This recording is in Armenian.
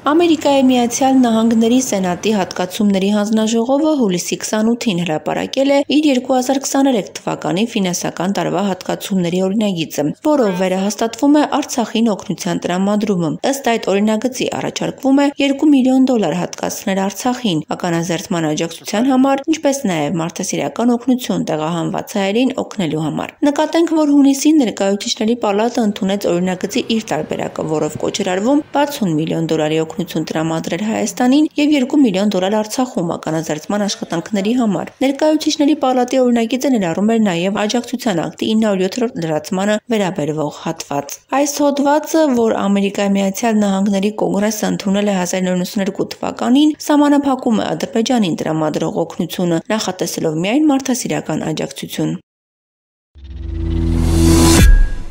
Ամերիկայի Միացյալ Նահանգների Սենատի հատկացումների հանձնաժողովը հուլիսի 28-ին հրապարակել է իր 2023 թվականի ֆինանսական տարվա հատկացումների օրինագիծը, որով վերահաստատվում է Արցախին օգնության տրամադրումը։ Ըստ այդ օրինագծի առաջարկվում է 2 միլիոն դոլար հատկացնել Արցախին ականազերծման աջակցության համար, ինչպես նաև մարդասիրական օգնություն տեղահանված հայերին օգնելու համար։ Նկատենք, որ հունիսին Ներկայացուցիչների պալատը ընդունեց օրինագծի իր տարբերակը, որով կոչ էր արվում 60 միլիոն դոլարի օգնություն տրամադրել Հայաստանին եւ 2 միլիոն դոլար Արցախում ականաձերծման աշխատանքների համար։ Ներկայացուցիչների պալատի օրինագիծը ներառում էր նաեւ աջակցության ակտի 907-րդ լրացմանը վերաբերվող հատված։ Այս հոդվածը, որ Ամերիկայի Միացյալ Նահանգների կոնգրեսը ընդունել է 1992 թվականին, սահմանափակում է Ադրբեջանին տրամադրող օգնությունը, նախատեսելով միայն մարդասիրական աջակցություն։